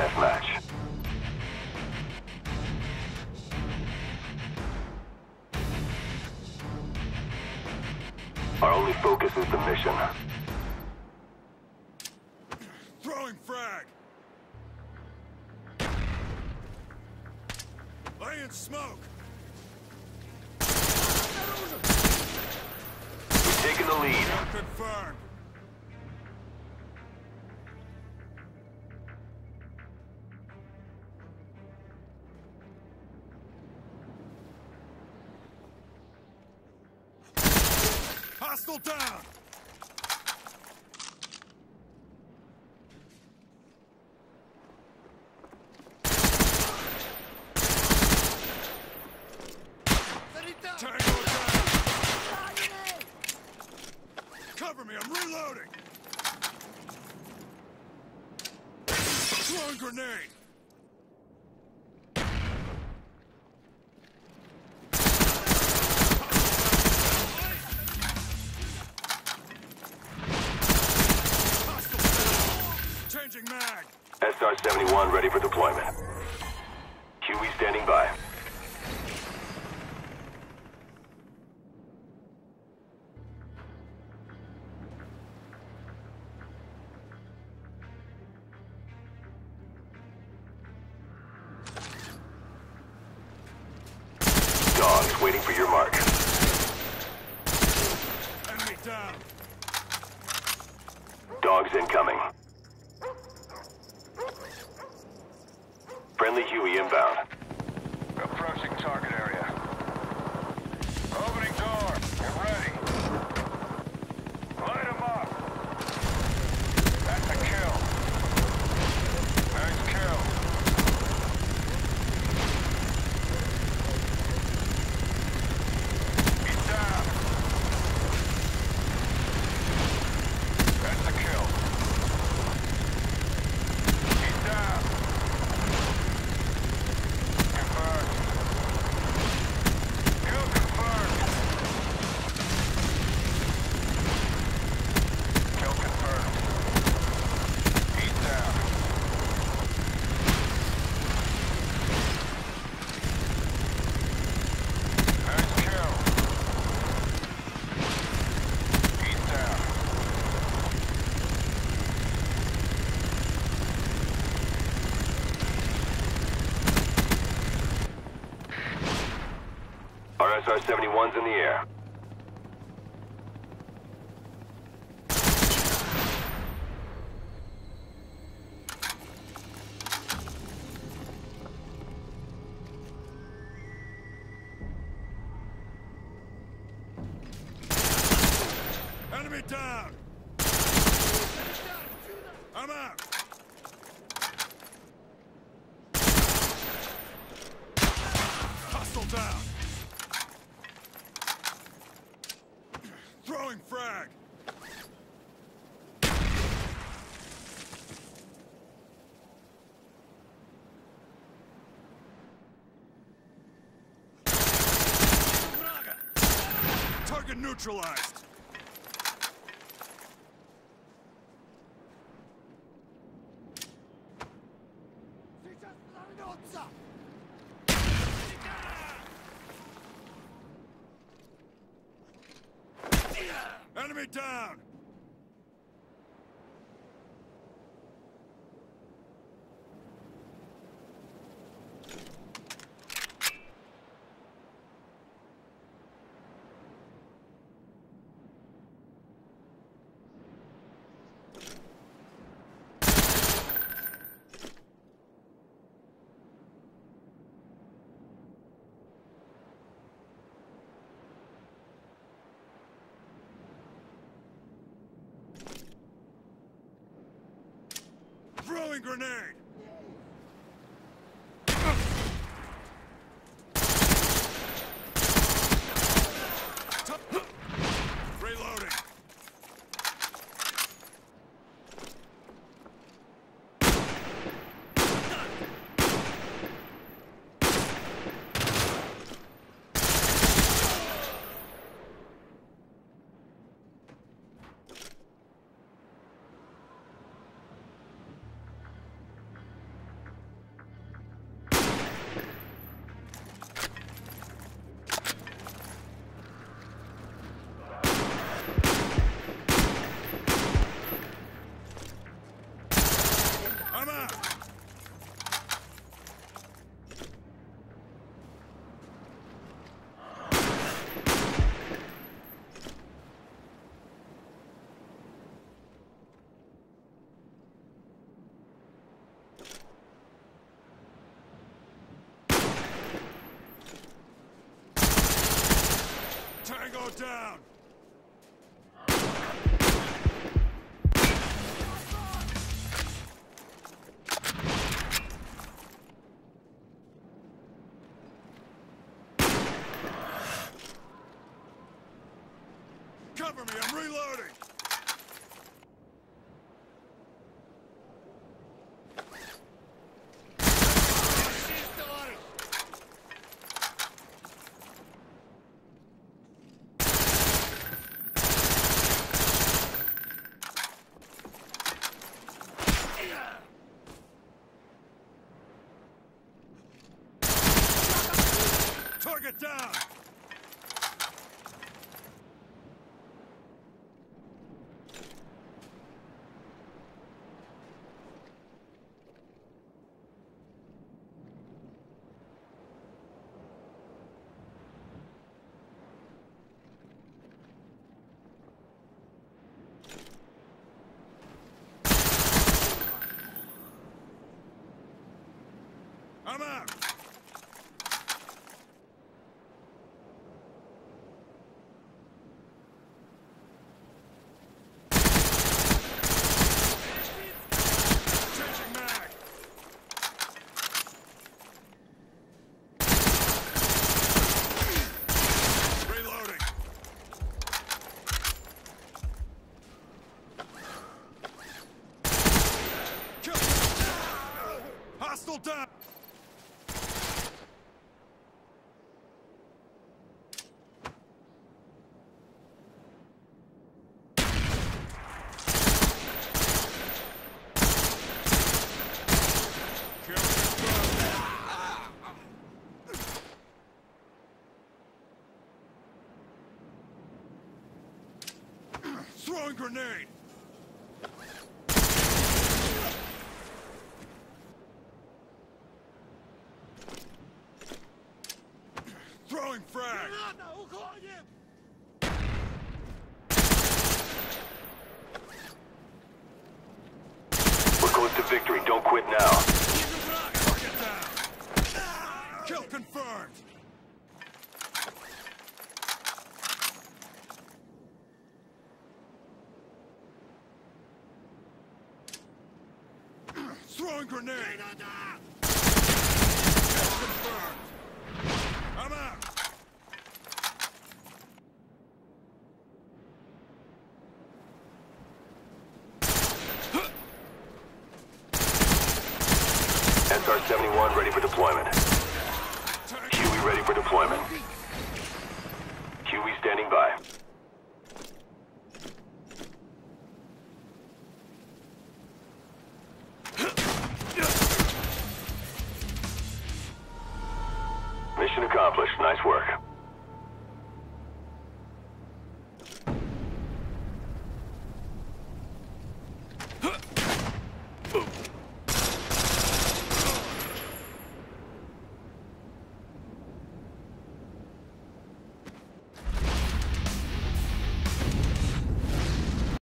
deathmatch. Our only focus is the mission. Throwing frag! Laying smoke! We've taken the lead. Confirmed! Hostile down! Cover me, I'm reloading! Throwing grenade! SR-71 ready for deployment. Huey standing by. Dogs waiting for your mark. Enemy down! Dogs incoming. Friendly Huey inbound. Approaching target 71s in the air. Target neutralized! Enemy down! Throwing grenade! Tango down! Target down! I'm out! Changing mag! Reloading! Kill! Hostile down! Kill confirmed. Throwing grenade! Throwing frag! We're close to victory. Don't quit now. Kill confirmed! Throwing grenade!